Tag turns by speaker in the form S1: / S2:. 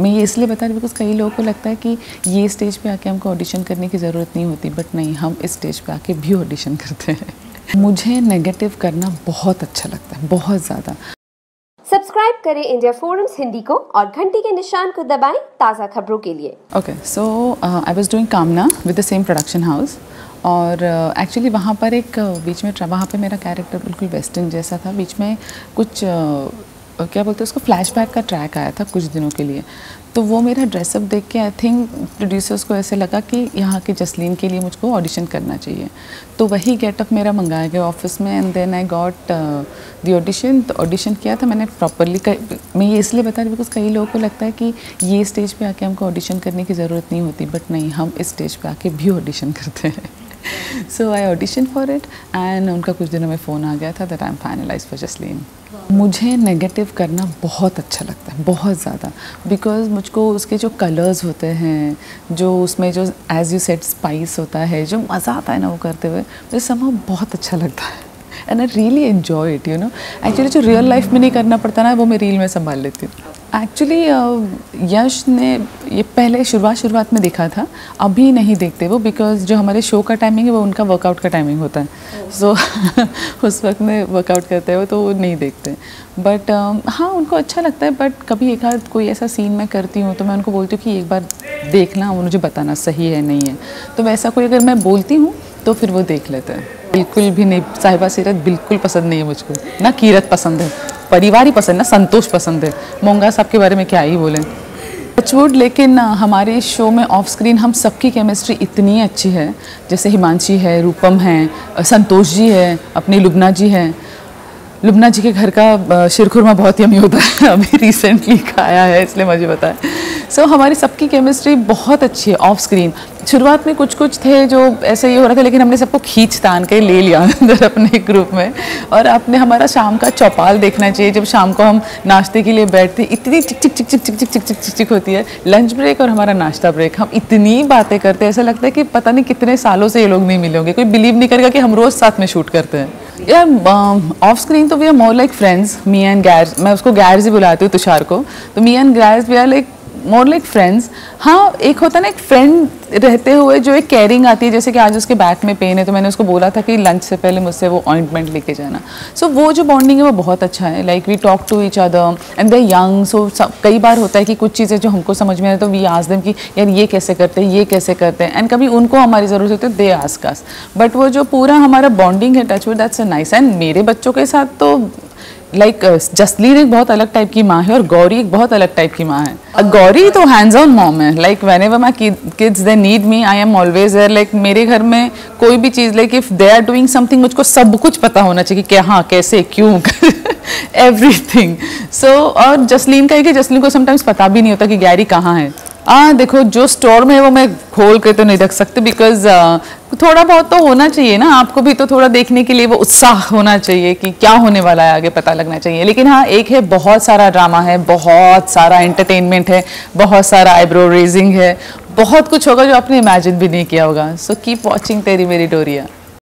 S1: मैं ये इसलिए बता रही बिकॉज़ कई लोगों को लगता है कि ये स्टेज पे आके हमको ऑडिशन करने की ज़रूरत नहीं होती बट नहीं हम इस स्टेज पे आके भी ऑडिशन करते हैं। मुझे नेगेटिव करना बहुत अच्छा लगता है बहुत ज़्यादा।
S2: सब्सक्राइब करें इंडिया फोरम्स हिंदी को और घंटी के निशान को दबाएँ ताज़ा खबरों के लिए।
S1: Okay so I was doing Kamna with the same production house और एक्चुअली uh, वहाँ पर एक uh, बीच में वहाँ पे मेरा कैरेक्टर बिल्कुल वेस्टर्न जैसा था। बीच में कुछ uh, क्या बोलते हैं, उसको फ्लैशबैक का ट्रैक आया था कुछ दिनों के लिए। तो वो मेरा ड्रेसअप देख के आई थिंक प्रोड्यूसर्स को ऐसे लगा कि यहाँ के जसलीन के लिए मुझको ऑडिशन करना चाहिए। तो वही गेटअप मेरा मंगाया गया ऑफ़िस में and then I got the audition तो ऑडिशन किया था मैंने प्रॉपरली मैं ये इसलिए बता रही बिकॉज़ कई लोगों को लगता है कि ये स्टेज पे आके हमको ऑडिशन करने की ज़रूरत नहीं होती बट नहीं, हम इस स्टेज पे आके भी ऑडिशन करते हैं। So I audition for it and उनका कुछ दिनों में फ़ोन आ गया था that I am finalise for Jasleen मुझे नेगेटिव करना बहुत अच्छा लगता है, बहुत ज़्यादा। बिकॉज़ मुझको उसके जो कलर्स होते हैं, जो उसमें जो एज यू सेट स्पाइस होता है, जो मज़ा आता है ना वो करते हुए, मुझे समा बहुत अच्छा लगता है। And I really enjoy it you know actually जो रियल लाइफ में नहीं करना पड़ता ना, वो मैं रील में संभाल लेती हूँ। एक्चुअली uh, यश ने ये पहले शुरुआत शुरुआत में देखा था। अभी नहीं देखते वो बिकॉज़ जो हमारे शो का टाइमिंग है वो उनका वर्कआउट का टाइमिंग होता है। सो so, उस वक्त में वर्कआउट करते हैं वो तो वो नहीं देखते। बट uh, हाँ उनको अच्छा लगता है बट कभी एक आध कोई ऐसा सीन मैं करती हूँ तो मैं उनको बोलती हूँ कि एक बार देखना मुझे बताना सही है नहीं है। तो वैसा कोई अगर मैं बोलती हूँ तो फिर वो देख लेते हैं। बिल्कुल भी नहीं साहिबा सीरत बिल्कुल पसंद नहीं है मुझको। ना कीरत पसंद है। परिवार ही पसंद ना संतोष पसंद है। मोंगा साहब के बारे में क्या ही बोलें। टचवुड लेकिन हमारे शो में ऑफ़ स्क्रीन हम सबकी केमिस्ट्री इतनी अच्छी है। जैसे हिमांशी है, रूपम है संतोष जी है, अपनी लुबना जी है। लुबना जी के घर का शिरखुरमा बहुत ही अमी होता है, अभी रिसेंटली खाया है, इसलिए मुझे है। सो हमारी सबकी केमिस्ट्री बहुत अच्छी है ऑफ़ स्क्रीन शुरुआत में कुछ कुछ थे जो ऐसे ही हो रहा था, लेकिन हमने सबको खींच तान के ले लिया अंदर अपने ग्रुप में. और आपने हमारा शाम का चौपाल देखना चाहिए, जब शाम को हम नाश्ते के लिए बैठते इतनी चिक चिक चिक चिक चिक चिक चिक चिक चिक चिक होती है. लंच ब्रेक और हमारा नाश्ता ब्रेक हम इतनी बातें करते हैं, ऐसा लगता है कि पता नहीं कितने सालों से ये लोग नहीं मिले होंगे. कोई बिलीव नहीं करेगा कि हम रोज़ साथ में शूट करते हैं. यार ऑफ़ स्क्रीन तो we are more like friends me and गैर मैं उसको गैर ही बुलाती हूँ, तुषार को. तो मी एंड गैर we are like more like friends हाँ एक होता ना एक फ्रेंड रहते हुए जो एक केयरिंग आती है जैसे कि आज उसके बैक में पेन है तो मैंने उसको बोला था कि लंच से पहले मुझसे वो ऑइंटमेंट लेके जाना। सो so, वो जो बॉन्डिंग है वो बहुत अच्छा है। Like we talk to each other and they young so कई बार होता है कि कुछ चीज़ें जो हमको समझ में आए तो वी आज देम कि यार ये कैसे करते हैं ये कैसे करते हैं? एंड कभी उनको हमारी ज़रूरत होती है दे आस अस बट वो जो पूरा हमारा बॉन्डिंग है touch with that's a nice and मेरे बच्चों के साथ तो लाइक जसलीन एक बहुत अलग टाइप की माँ है और गौरी एक बहुत अलग टाइप की माँ है। गौरी तो हैंड्स ऑन मॉम है। Like whenever my kids they need me I am always there like मेरे घर में कोई भी चीज़ like if they are doing something मुझको सब कुछ पता होना चाहिए कि हाँ कैसे, क्यों? एवरी थिंग सो और जसलीन का है कि जसलीन को समटाइम्स पता भी नहीं होता कि गैरी कहाँ है। हाँ देखो जो स्टोर में है वो मैं खोल के तो नहीं रख सकती बिकॉज़ uh, थोड़ा बहुत तो होना चाहिए ना। आपको भी तो थोड़ा देखने के लिए वो उत्साह होना चाहिए कि क्या होने वाला है आगे पता लगना चाहिए। लेकिन हाँ एक है बहुत सारा ड्रामा है बहुत सारा एंटरटेनमेंट है बहुत सारा आईब्रो रेजिंग है बहुत कुछ होगा जो आपने इमेजिन भी नहीं किया होगा। सो कीप वॉचिंग तेरी मेरी डोरिया।